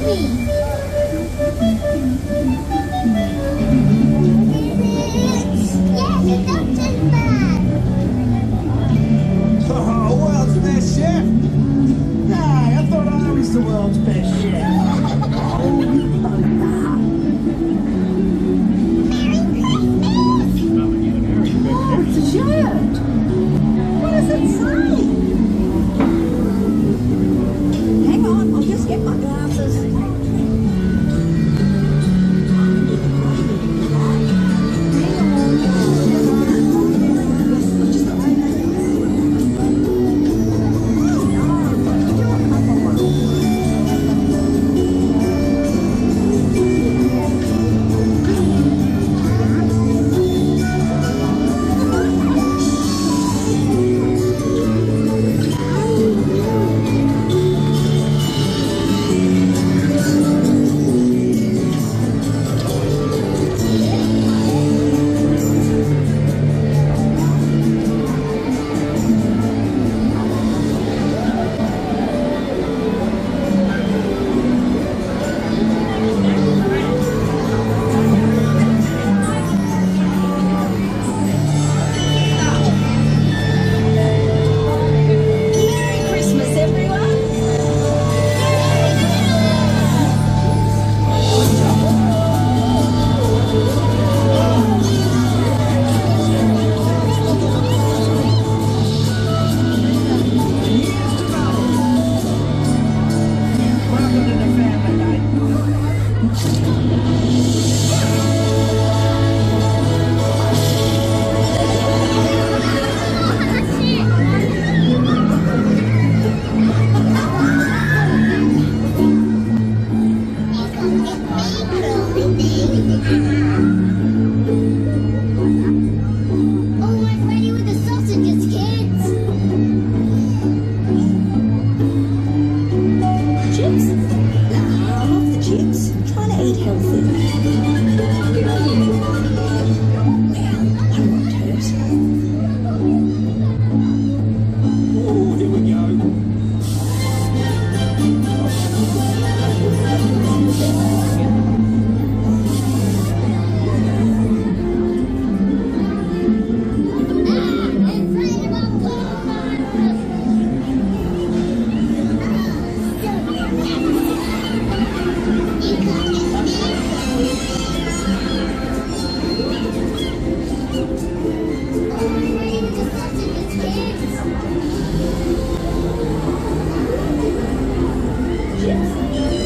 What does it say?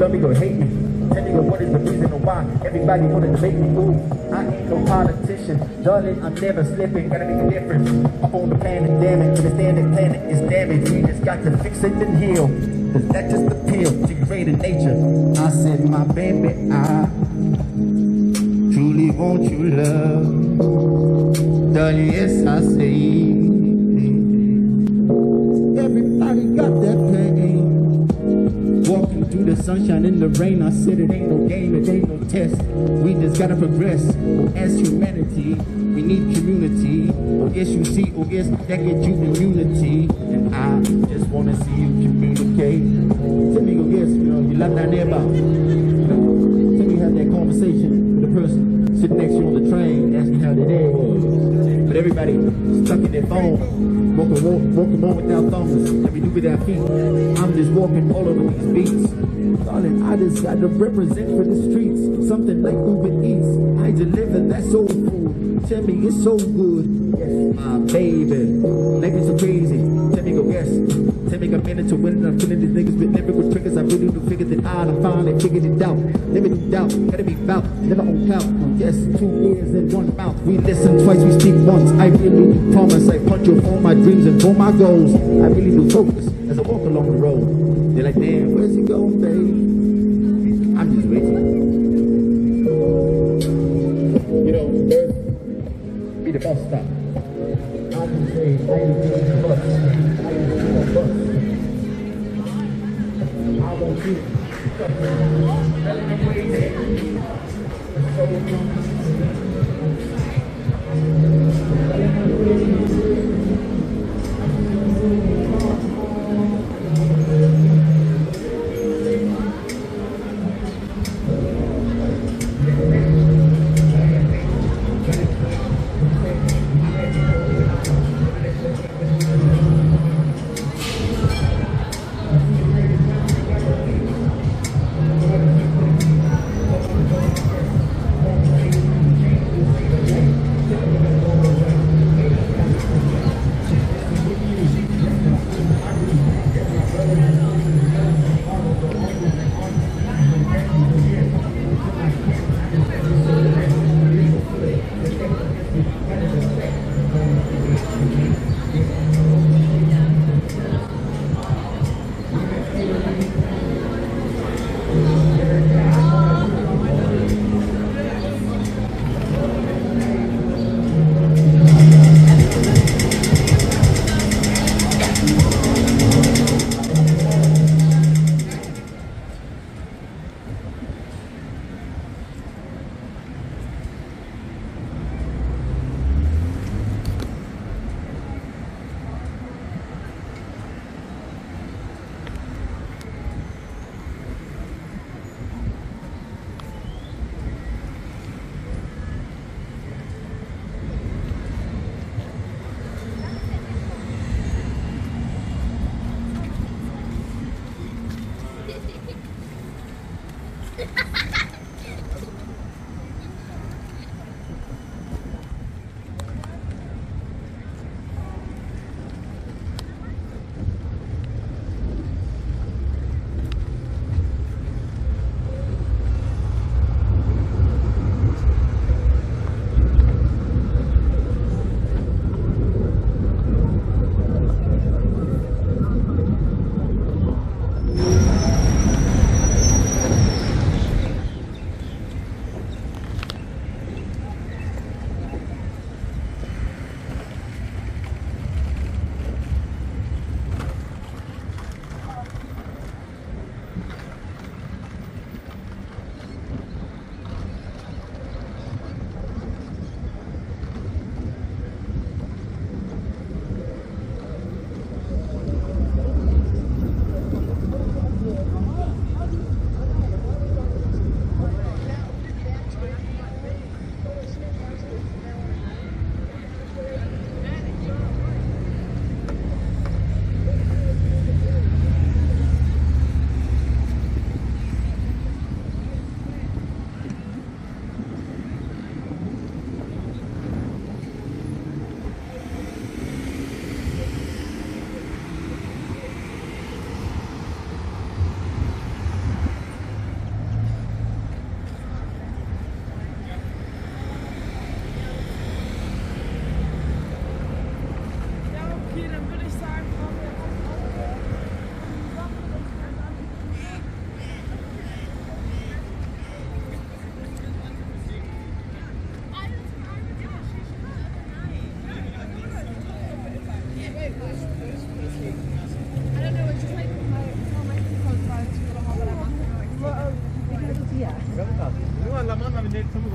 love me or hate me. Tell me what is the reason or why everybody wanted to make me. Ooh, I ain't no pilot. Darling, I'm never slipping. Gotta make a difference. Up on the planet, damn it. Understand the planet is damaged. We just got to fix it and heal. Cause that's just pill to greater nature. I said, my baby, I truly want you love. Darling, yes, I say. Everybody got that pain. The sunshine in the rain, I said it ain't no game, it ain't no test. We just gotta progress as humanity. We need community. Yes, you see, oh yes, that get you immunity. And I just wanna see you communicate. Tell me, oh yes, you know, you love that neighbor. Tell me, have that conversation with the person sitting next to you on the train, asking how the day was. But everybody stuck in their phone, walking, walk, walking on without thumbs. Let me do without feet. I'm just walking all over these beats. I just got to represent for the streets. Something like Uber Eats. I deliver that soul food. Tell me it's so good. Yes, my baby. Life is so crazy. Tell me go yes. Tell me a minute to win. I'm feeling these niggas with lyrical triggers. I really do figure it out. I'm finally figured it out. Never do doubt. Gotta be bout. Never on count. Yes, two ears and one mouth. We listen twice, we speak once. I really do promise. I punch you for my dreams and for my goals. I really do focus I walk along the road. They're like, damn, where's he going, babe? I'm just waiting. You know, Earth be the bus stop. I can say, I am being the bus. I am being the bus. I want you. I'm waiting. direito também.